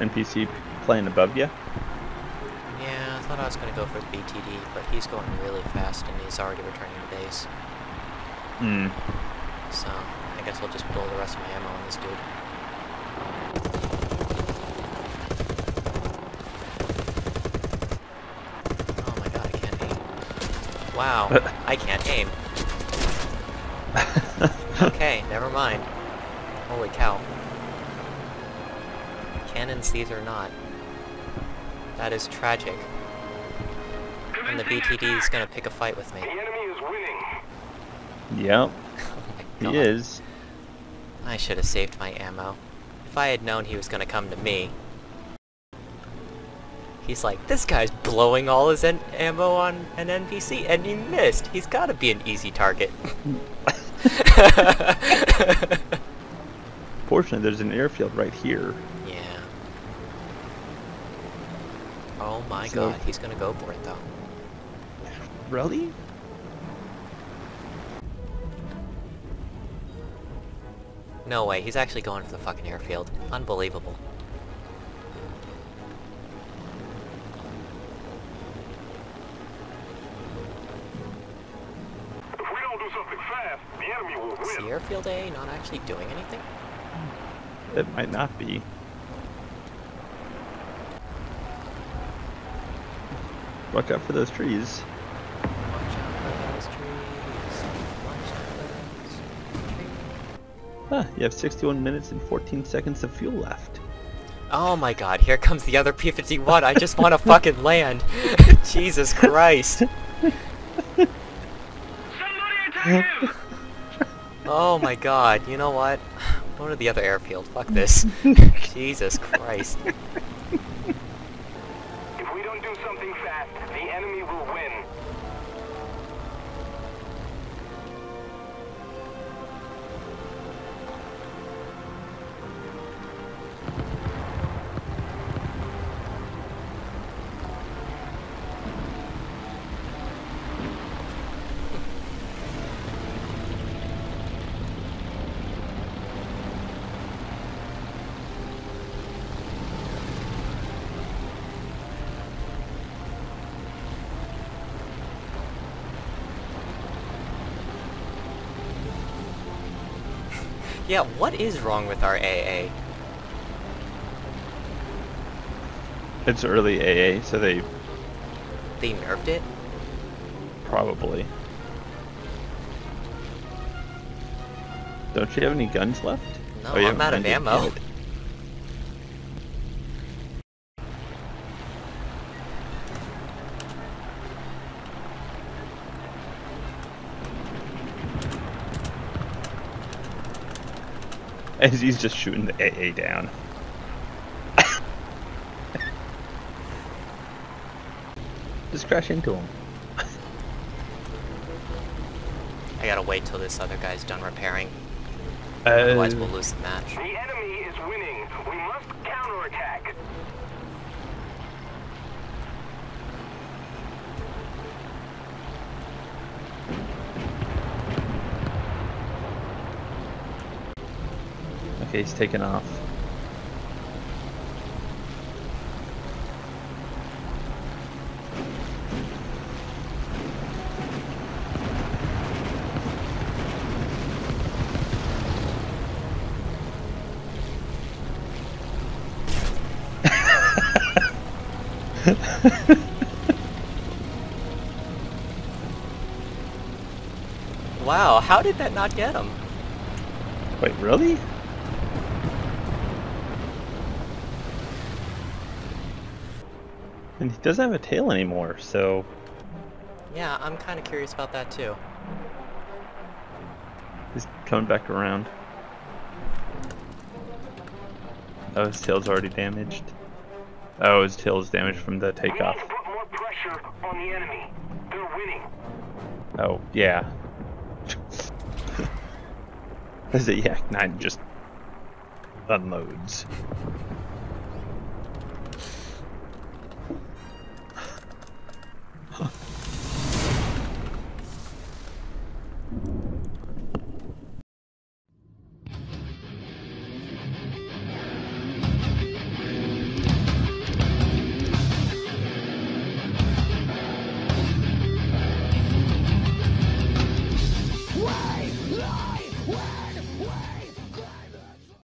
NPC playing above you? Yeah, I thought I was gonna go for the BTD, but he's going really fast and he's already returning to base. Hmm. So, I guess I'll just blow the rest of my ammo on this dude. Oh my god, I can't aim. Wow, I can't aim. Okay, never mind. Holy cow. Cannons these or not. That is tragic. And the BTD is gonna pick a fight with me. The enemy is winning. Yep, Oh he is. I should have saved my ammo. If I had known he was gonna come to me. He's like, this guy's blowing all his en ammo on an NPC, and he missed. He's gotta be an easy target. Fortunately, there's an airfield right here. yeah. Oh my So- god, he's gonna go for it though. Really? No way, he's actually going for the fucking airfield. Unbelievable. If we don't do something fast, the enemy will Is win. the airfield A not actually doing anything? It might not be. Watch out for those trees. Watch out for those trees. Watch out for those trees. Ah, you have 61 minutes and 14 seconds of fuel left. Oh my god, here comes the other P-51. I just want to fucking land. Jesus Christ. Somebody attack him! Oh my god, you know what? Go to the other airfield. Fuck this. Jesus Christ. Yeah, what is wrong with our AA? It's early AA, so they They nerfed it? probably. Don't you have any guns left? No, Oh, I'm out of ammo. yet. As he's just shooting the AA down. just crash into him. I gotta wait till this other guy's done repairing. Otherwise Uh, we'll lose the match. The enemy is winning. We must counterattack. Okay, he's taking off. Wow, how did that not get him? Wait, really? And he doesn't have a tail anymore, so Yeah, I'm kinda curious about that too. he's coming back around. Oh, his tail's already damaged. Oh, his tail is damaged from the takeoff. put more pressure on the enemy. They're winning. Oh, yeah. As the Yak 9 just unloads.